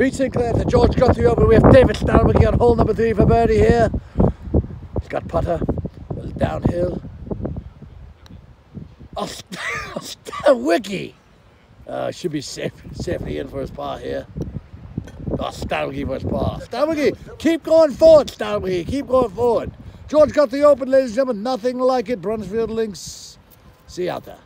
Pete Sinclair to George Guthrie over. We have David Starwicky on hole number three for birdie here. He's got putter, a downhill. Oh, Wiki! Uh, should be safe, safely in for his par here. Oh, Starwicky for his par. Starwicky, keep going forward, Starwicky, keep going forward. George got the open, ladies and gentlemen. Nothing like it. Bruntsfield Links. See you out there.